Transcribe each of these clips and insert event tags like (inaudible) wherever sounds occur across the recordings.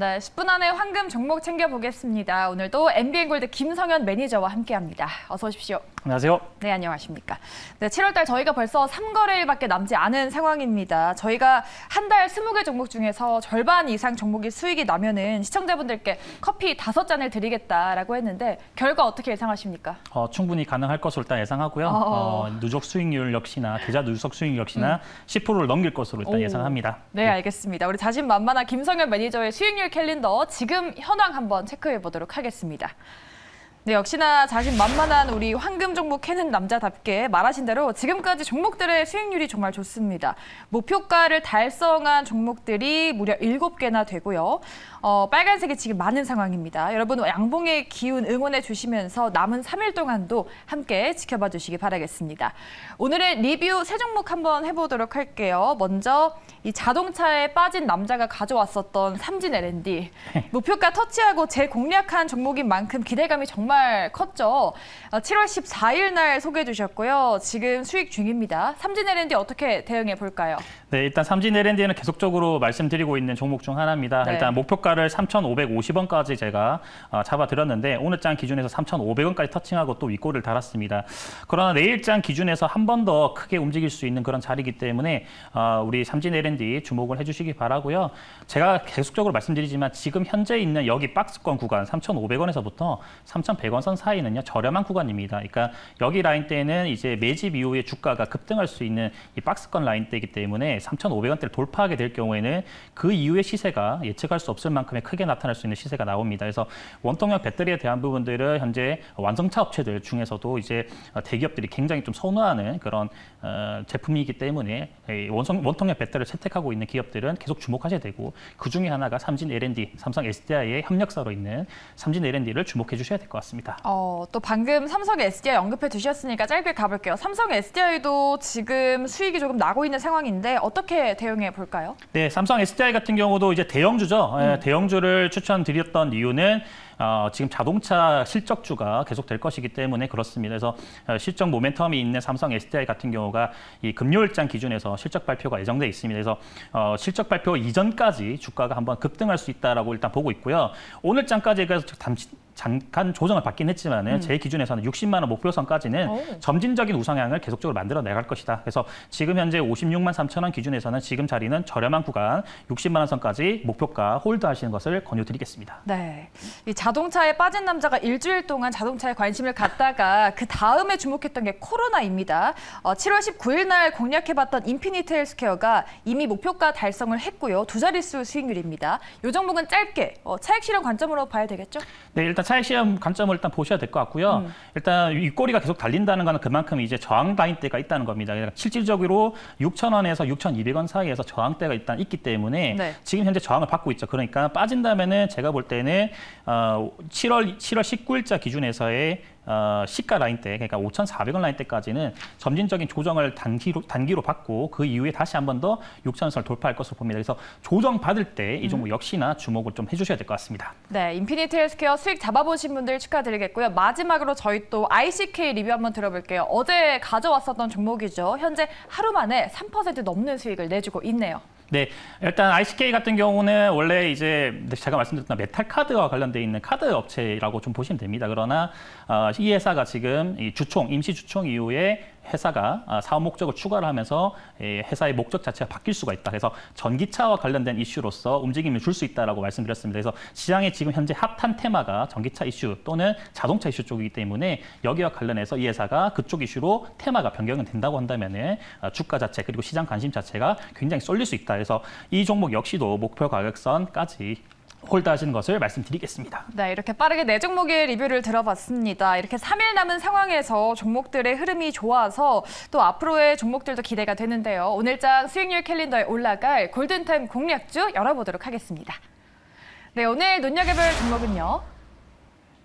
네, 10분 안에 황금 종목 챙겨보겠습니다. 오늘도 MBN 골드 김성현 매니저와 함께합니다. 어서 오십시오. 안녕하세요. 네, 안녕하십니까. 네, 7월달 저희가 벌써 3거래일밖에 남지 않은 상황입니다. 저희가 한 달 20개 종목 중에서 절반 이상 종목이 수익이 나면은 시청자분들께 커피 다섯 잔을 드리겠다라고 했는데 결과 어떻게 예상하십니까? 어, 충분히 가능할 것으로 일단 예상하고요. 어. 어, 누적 수익률 역시나 계좌 누적 수익률 역시나 10%를 넘길 것으로 일단 오. 예상합니다. 네, 알겠습니다. 우리 자신만만한 김성현 매니저의 수익률 캘린더 지금 현황 한번 체크해 보도록 하겠습니다. 네, 역시나 자신 만만한 우리 황금 종목 캐는 남자답게 말하신 대로 지금까지 종목들의 수익률이 정말 좋습니다. 목표가를 달성한 종목들이 무려 7개나 되고요. 어, 빨간색이 지금 많은 상황입니다. 여러분 양봉의 기운 응원해 주시면서 남은 3일 동안도 함께 지켜봐 주시기 바라겠습니다. 오늘의 리뷰 세 종목 한번 해보도록 할게요. 먼저 이 자동차에 빠진 남자가 가져왔었던 삼진 L&D 목표가 터치하고 재공략한 종목인 만큼 기대감이 정말 컸죠. 어, 7월 14일 날 소개해 주셨고요. 지금 수익 중입니다. 삼진 L&D 어떻게 대응해 볼까요? 네, 일단 삼진 L&D는 계속적으로 말씀드리고 있는 종목 중 하나입니다. 네. 일단 목표가를 3,550원까지 제가 어, 잡아드렸는데 오늘 장 기준에서 3,500원까지 터칭하고 또 윗골을 달았습니다. 그러나 내일 장 기준에서 한 번 더 크게 움직일 수 있는 그런 자리이기 때문에 어, 우리 삼진 L&D 주목을 해주시기 바라고요. 제가 계속적으로 말씀드리지만 지금 현재 있는 여기 박스권 구간 3,500원에서부터 3,100원 선 사이는요 저렴한 구간입니다. 그러니까 여기 라인대는 이제 매집 이후에 주가가 급등할 수 있는 이 박스권 라인대이기 때문에 3,500원대를 돌파하게 될 경우에는 그 이후의 시세가 예측할 수 없을 만큼의 크게 나타날 수 있는 시세가 나옵니다. 그래서 원통형 배터리에 대한 부분들은 현재 완성차 업체들 중에서도 이제 대기업들이 굉장히 좀 선호하는 그런 어, 제품이기 때문에 이 원성, 원통형 배터리를 채택하고 있는 기업들은 계속 주목하셔야 되고 그 중에 하나가 삼진 L&D, 삼성 SDI의 협력사로 있는 삼진 L&D를 주목해 주셔야 될 것 같습니다. 어, 또 방금 삼성 SDI 언급해 주셨으니까 짧게 가볼게요. 삼성 SDI도 지금 수익이 조금 나고 있는 상황인데 어떻게 대응해 볼까요? 네, 삼성 SDI 같은 경우도 이제 대형주죠. 예, 음. 대형주를 추천드렸던 이유는 어, 지금 자동차 실적주가 계속 될 것이기 때문에 그렇습니다. 그래서 어, 실적 모멘텀이 있는 삼성 SDI 같은 경우가 이 금요일장 기준에서 실적 발표가 예정돼 있습니다. 그래서 어, 실적 발표 이전까지 주가가 한번 급등할 수 있다라고 일단 보고 있고요. 오늘 장까지 그래서 잠시 잠깐 조정을 받긴 했지만은 제 기준에서는 60만 원 목표선까지는 오. 점진적인 우상향을 계속적으로 만들어 나갈 것이다. 그래서 지금 현재 56만 3천 원 기준에서는 지금 자리는 저렴한 구간 60만 원 선까지 목표가 hold하시는 것을 권유드리겠습니다. 네. 이 자동차에 빠진 남자가 일주일 동안 자동차에 관심을 갖다가 그 다음에 주목했던 게 코로나입니다. 어, 7월 19일 날 공략해봤던 인피니트 헬스케어가 이미 목표가 달성을 했고요. 두 자릿수 수익률입니다. 이 종목은 짧게 어, 차익 실현 관점으로 봐야 되겠죠? 네, 일단 차익 실현 관점을 일단 보셔야 될 것 같고요. 일단 윗꼬리가 계속 달린다는 거는 그만큼 이제 저항 라인대가 있다는 겁니다. 실질적으로 6,000원에서 6,200원 사이에서 저항대가 일단 있기 때문에 네. 지금 현재 저항을 받고 있죠. 그러니까 빠진다면은 제가 볼 때는 어, 7월 7월 19일자 기준에서의 어, 시가 라인대, 그러니까 5,400원 라인대까지는 점진적인 조정을 단기로 단기로 받고 그 이후에 다시 한 번 더 6,000원선을 돌파할 것으로 봅니다. 그래서 조정 받을 때 이 종목 역시나 주목을 좀 해주셔야 될 것 같습니다. 네, 인피니트 헬스케어 수익 잡아보신 분들 축하드리겠고요. 마지막으로 저희 또 ICK 리뷰 한번 들어볼게요. 어제 가져왔었던 종목이죠. 현재 하루 만에 3% 넘는 수익을 내주고 있네요. 네, 일단 ICK 같은 경우는 원래 이제 제가 말씀드렸던 메탈 카드와 관련돼 있는 카드 업체라고 좀 보시면 됩니다. 그러나 어, 이 회사가 지금 이 주총 임시 주총 이후에 회사가 아, 사업 목적을 추가를 하면서 이 회사의 목적 자체가 바뀔 수가 있다. 그래서 전기차와 관련된 이슈로서 움직임을 줄 수 있다라고 말씀드렸습니다. 그래서 시장에 지금 현재 핫한 테마가 전기차 이슈 또는 자동차 이슈 쪽이기 때문에 여기와 관련해서 이 회사가 그쪽 이슈로 테마가 변경이 된다고 한다면은 아, 주가 자체 그리고 시장 관심 자체가 굉장히 쏠릴 수 있다. 그래서 이 종목 역시도 목표 가격선까지 홀드하시는 것을 말씀드리겠습니다. 네, 이렇게 빠르게 네 종목의 리뷰를 들어봤습니다. 이렇게 3일 남은 상황에서 종목들의 흐름이 좋아서 또 앞으로의 종목들도 기대가 되는데요. 오늘장 수익률 캘린더에 올라갈 골든타임 공략주 열어보도록 하겠습니다. 네, 오늘 눈여겨볼 종목은요.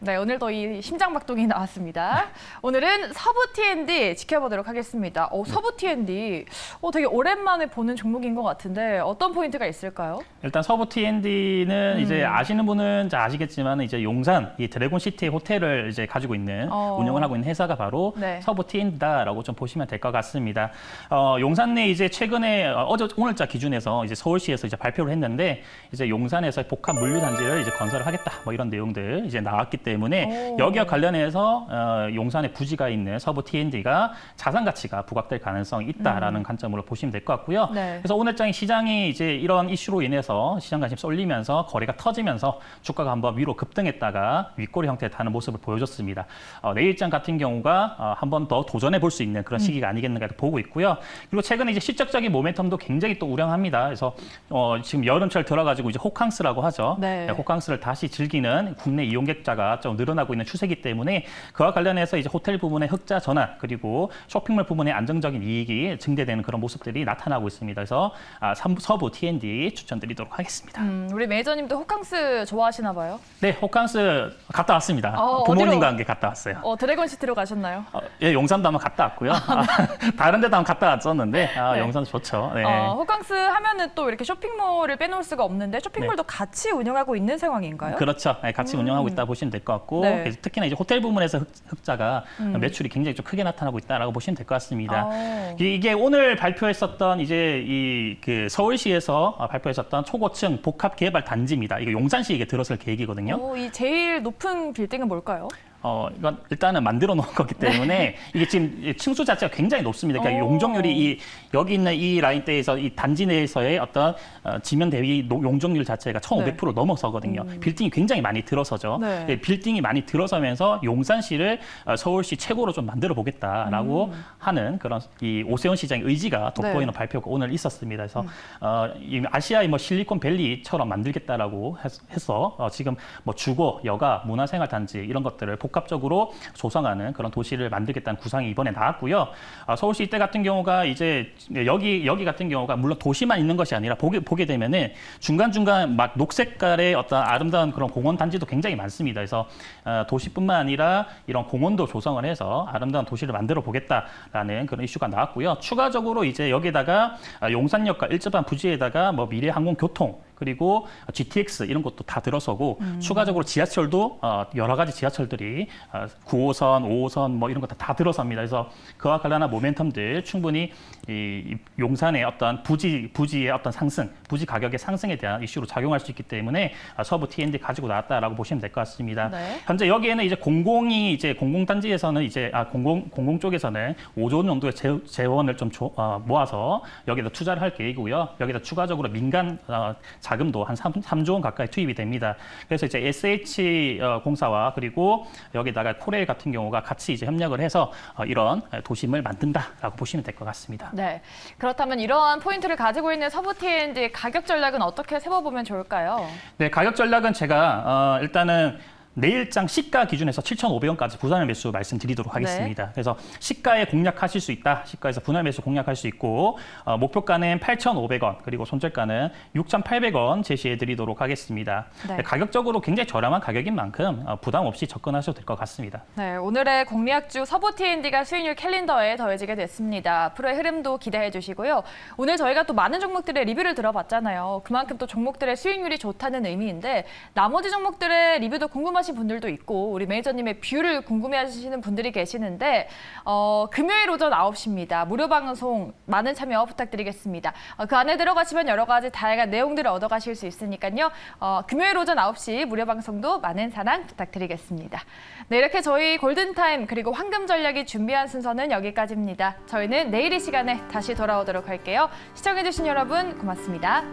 네, 오늘도 이 심장박동이 나왔습니다. 오늘은 서부 T&D 지켜보도록 하겠습니다. 어, 서부 T&D 어, 되게 오랜만에 보는 종목인 것 같은데 어떤 포인트가 있을까요? 일단 서부 T&D는 음. 이제 아시는 분은 잘 아시겠지만 이제 용산 이 드래곤 시티 호텔을 이제 가지고 있는 어. 운영을 하고 있는 회사가 바로 네. 서부 T&D다라고 좀 보시면 될 것 같습니다. 어, 용산 내 이제 최근에 어, 어제 오늘자 기준에서 이제 서울시에서 이제 발표를 했는데 이제 용산에서 복합 물류 단지를 이제 건설을 하겠다 뭐 이런 내용들 이제 나왔기 때문에 오. 여기와 관련해서 어, 용산에 부지가 있는 서부 T&D가 자산 가치가 부각될 가능성이 있다라는 관점으로 보시면 될 것 같고요. 음. 네. 그래서 오늘장 시장이 이제 이런 이슈로 인해서 시장 관심 쏠리면서 거래가 터지면서 주가가 한번 위로 급등했다가 윗꼬리 형태의 타는 모습을 보여줬습니다. 어, 내일장 같은 경우가 어, 한번 더 도전해 볼 수 있는 그런 시기가 아니겠는가 보고 있고요. 그리고 최근에 이제 실적적인 모멘텀도 굉장히 또 우량합니다. 그래서 어, 지금 여름철 들어가지고 이제 호캉스라고 하죠. 네. 호캉스를 다시 즐기는 국내 이용객자가 좀 늘어나고 있는 추세이기 때문에 그와 관련해서 이제 호텔 부분의 흑자 전환 그리고 쇼핑몰 부분의 안정적인 이익이 증대되는 그런 모습들이 나타나고 있습니다. 그래서 아, 삼- 서부 T&D 추천드리도록 하겠습니다. 음, 우리 매니저님도 호캉스 좋아하시나 봐요. 네, 호캉스 갔다 왔습니다. 어, 부모님과? 함께 갔다 왔어요. 어, 드래곤시티로 가셨나요? 어, 예, 용산도 한번 갔다 왔고요. 아, (laughs) 다른 데도 한번 갔다 왔었는데 아, 네. 용산도 좋죠. 네. 어, 호캉스 하면은 또 이렇게 쇼핑몰을 빼놓을 수가 없는데 쇼핑몰도 같이 운영하고 있는 상황인가요? 그렇죠. 네, 같이 운영하고 있다 보시면 될것 같고 네. 음. 특히나 이제 호텔 부문에서 흑, 흑자가 매출이 굉장히 좀 크게 나타나고 있다라고 보시면 될 것 같습니다. 어. 이- 이게 오늘 발표했었던 이제 이 그 서울시에서 어, 발표했었던 초고층 복합 개발 단지입니다. 이거 용산시 이게 들어설 계획이거든요. 어, 이 제일 높은 빌딩은 뭘까요? 어, 이건 일단은 만들어 놓은 거기 때문에 (laughs) 이게 지금 이 층수 자체가 굉장히 높습니다. 그러니까 오. 용적률이 이 여기 있는 이 라인대에서 이 단지 내에서의 어떤 어, 지면 대비 노- 용적률 자체가 1,500% 넘어서거든요. 빌딩이 굉장히 많이 들어서죠. 네. 예, 빌딩이 많이 들어서면서 용산시를 어, 서울시 최고로 좀 만들어 보겠다라고 하는 그런 이 오세훈 시장의 의지가 돋보이는 네. 발표가 오늘 있었습니다. 그래서 어, 이 아시아의 뭐 실리콘밸리처럼 만들겠다라고 해서- 해서 어, 지금 뭐 주거, 여가, 문화생활 단지 이런 것들을 복 합적으로 조성하는 그런 도시를 만들겠다는 구상이 이번에 나왔고요. 아, 서울시 이때 같은 경우가 이제 여기 여기 같은 경우가 물론 도시만 있는 것이 아니라 보게 보게 되면은 중간 중간 막 녹색깔의 어떤 아름다운 그런 공원 단지도 굉장히 많습니다. 그래서 어, 도시뿐만 아니라 이런 공원도 조성을 해서 아름다운 도시를 만들어 보겠다라는 그런 이슈가 나왔고요. 추가적으로 이제 여기다가 아, 용산역과 일접한 부지에다가 뭐 미래 항공 교통 그리고 GTX 이런 것도 다 들어서고 추가적으로 지하철도 어, 여러 가지 지하철들이 어, 9호선, 5호선 뭐 이런 것다 들어섭니다. 그래서 그와 관련한 모멘텀들 충분히 이, 이 용산의 어떤 부지 부지의 어떤 상승, 부지 가격의 상승에 대한 이슈로 작용할 수 있기 때문에 아, 서부 T&D 가지고 나왔다라고 보시면 될 것 같습니다. 네. 현재 여기에는 이제 공공이 이제 공공단지에서는 이제 아 공공 공공 쪽에서는 5조 정도의 재, 재원을 좀 조- 어, 모아서 여기다 투자를 할 계획이고요. 여기다 추가적으로 민간 어, 자금도 한 3, 삼조원 가까이 투입이 됩니다. 그래서 이제 SH 어, 공사와 그리고 여기다가 코레일 같은 경우가 같이 이제 협력을 해서 어, 이런 도심을 만든다라고 보시면 될 것 같습니다. 네. 그렇다면 이러한 포인트를 가지고 있는 서부 T&D 가격 전략은 어떻게 세워보면 좋을까요? 네, 가격 전략은 제가 어, 일단은 내일장 시가 기준에서 7,500원까지 분할 매수 말씀드리도록 하겠습니다. 그래서 시가에 공략하실 수 있다. 시가에서 분할 매수 공략할 수 있고 어, 목표가는 8,500원 그리고 손절가는 6,800원 제시해 드리도록 하겠습니다. 네. 네, 가격적으로 굉장히 저렴한 가격인 만큼 어, 부담 없이 접근하셔도 될 것 같습니다. 네, 오늘의 공략주 서부 T&D가 수익률 캘린더에 더해지게 됐습니다. 앞으로의 흐름도 기대해 주시고요. 오늘 저희가 또 많은 종목들의 리뷰를 들어봤잖아요. 그만큼 또 종목들의 수익률이 좋다는 의미인데 나머지 종목들의 리뷰도 궁금하신 분들도 있고 우리 매니저님의 view를 궁금해하시는 분들이 계시는데 어, 금요일 오전 9시입니다. 무료 방송 많은 참여 부탁드리겠습니다. 어, 그 안에 들어가시면 여러 가지 다양한 내용들을 얻어가실 수 있으니까요. 어, 금요일 오전 9시 무료 방송도 많은 사랑 부탁드리겠습니다. 네, 이렇게 저희 골든타임 그리고 황금 전략이 준비한 순서는 여기까지입니다. 저희는 내일 이 시간에 다시 돌아오도록 할게요. 시청해주신 여러분 고맙습니다.